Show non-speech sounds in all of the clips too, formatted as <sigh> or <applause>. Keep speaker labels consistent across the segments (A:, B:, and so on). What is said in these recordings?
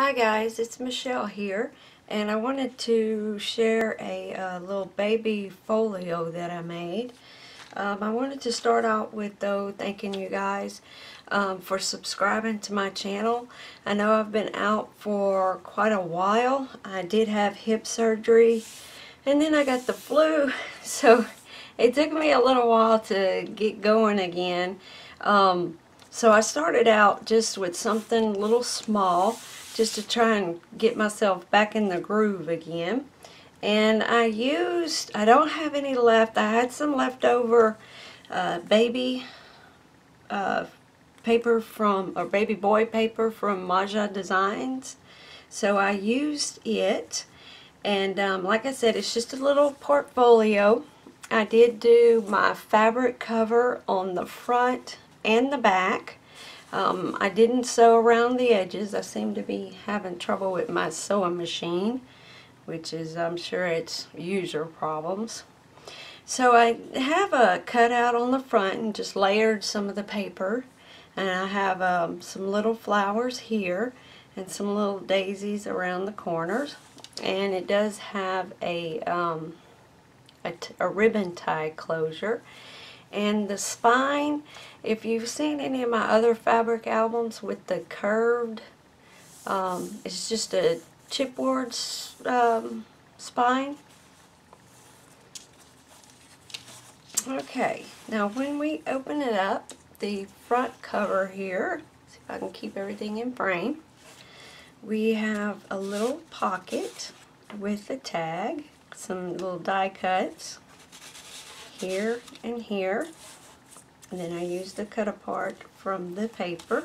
A: Hi guys, it's Michelle here and I wanted to share a uh, little baby folio that I made. Um, I wanted to start out with though thanking you guys um, for subscribing to my channel. I know I've been out for quite a while. I did have hip surgery and then I got the flu <laughs> so it took me a little while to get going again. Um, so I started out just with something a little small just to try and get myself back in the groove again. And I used, I don't have any left, I had some leftover uh, baby uh, paper from, or baby boy paper from Maja Designs. So I used it, and um, like I said, it's just a little portfolio. I did do my fabric cover on the front and the back. Um, I didn't sew around the edges. I seem to be having trouble with my sewing machine, which is, I'm sure it's user problems. So I have a cutout on the front and just layered some of the paper. And I have um, some little flowers here and some little daisies around the corners. And it does have a, um, a, a ribbon tie closure. And the spine, if you've seen any of my other fabric albums with the curved, um, it's just a chipboard um, spine. Okay, now when we open it up, the front cover here, see if I can keep everything in frame, we have a little pocket with a tag, some little die cuts, here and here. And then I use the cut apart from the paper.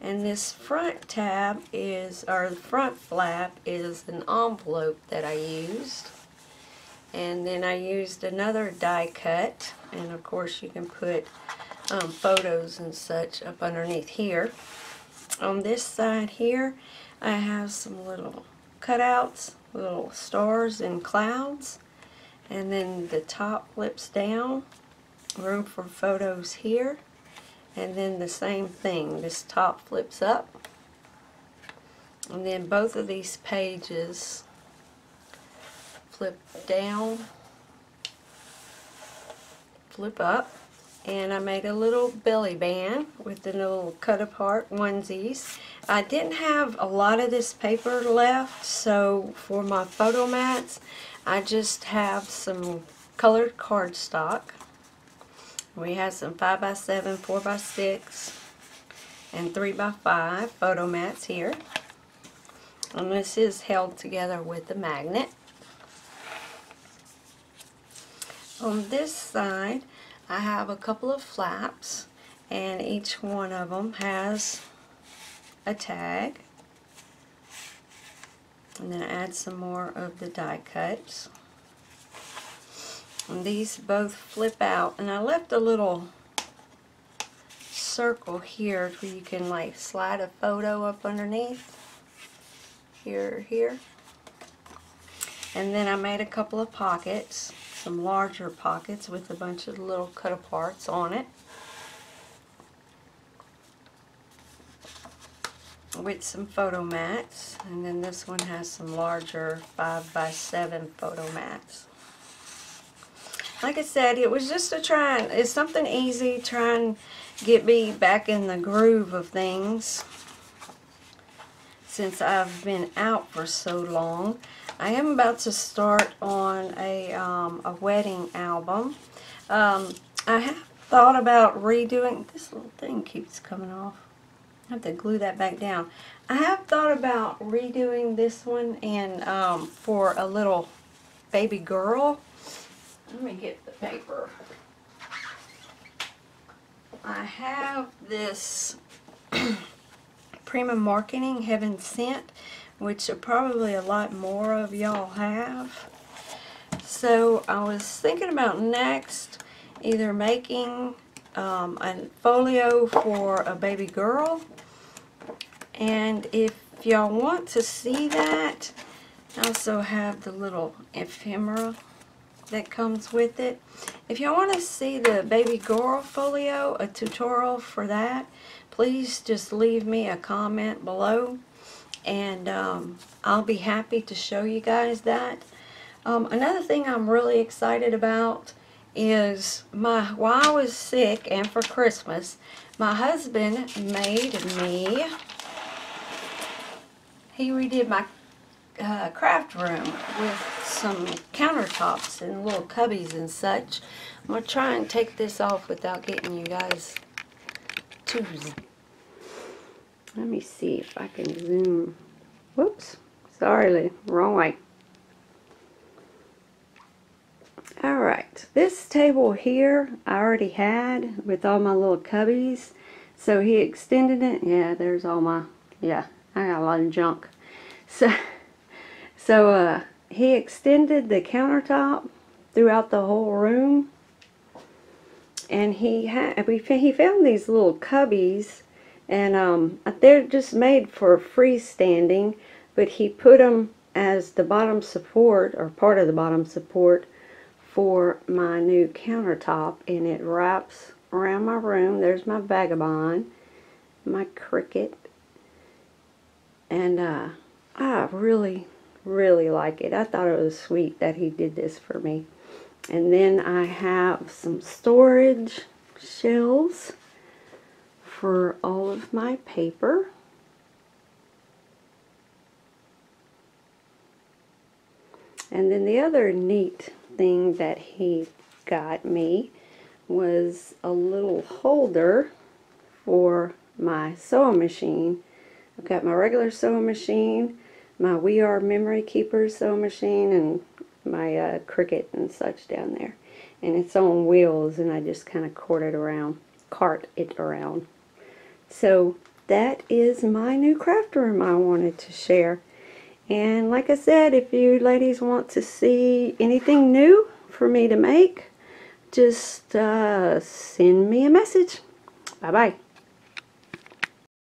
A: And this front tab is, or the front flap is an envelope that I used. And then I used another die cut. And of course you can put um, photos and such up underneath here. On this side here, I have some little cutouts, little stars and clouds and then the top flips down room for photos here. And then the same thing this top flips up. And then both of these pages flip down flip up. And I made a little belly band with the little cut apart onesies. I didn't have a lot of this paper left so for my photo mats I just have some colored cardstock. We have some 5x7, 4x6, and 3x5 photo mats here. And this is held together with the magnet. On this side, I have a couple of flaps, and each one of them has a tag and then add some more of the die cuts. And these both flip out and I left a little circle here where you can like slide a photo up underneath. Here here. And then I made a couple of pockets some larger pockets with a bunch of little cut aparts on it with some photo mats and then this one has some larger 5 by 7 photo mats. Like I said it was just a try and it's something easy try and get me back in the groove of things. Since I've been out for so long I am about to start on a, um, a wedding album. Um, I have thought about redoing this little thing keeps coming off I have to glue that back down. I have thought about redoing this one and um, for a little baby girl. Let me get the paper. I have this <clears throat> Prima Marketing Heaven Sent, which probably a lot more of y'all have. So I was thinking about next either making um, a folio for a baby girl and if y'all want to see that, I also have the little ephemera that comes with it. If y'all want to see the baby girl folio, a tutorial for that, please just leave me a comment below and um, I'll be happy to show you guys that. Um, another thing I'm really excited about is my while I was sick and for Christmas, my husband made me, he redid my uh, craft room with some countertops and little cubbies and such. I'm going to try and take this off without getting you guys too... Let me see if I can zoom. Whoops. Sorry, wrong way. Alright, this table here I already had with all my little cubbies. So he extended it. Yeah, there's all my, yeah, I got a lot of junk. So, <laughs> so uh, he extended the countertop throughout the whole room. And he had, we, he found these little cubbies and um, they're just made for freestanding, but he put them as the bottom support, or part of the bottom support, for my new countertop, and it wraps around my room. There's my Vagabond, my Cricut, and uh, I really, really like it. I thought it was sweet that he did this for me. And then I have some storage shelves for all of my paper. And then the other neat thing that he got me was a little holder for my sewing machine. I've got my regular sewing machine, my We Are Memory Keeper sewing machine, and my uh, Cricut and such down there. And it's on wheels, and I just kind of cart it around, cart it around. So that is my new craft room I wanted to share. And like I said, if you ladies want to see anything new for me to make, just uh, send me a message. Bye-bye.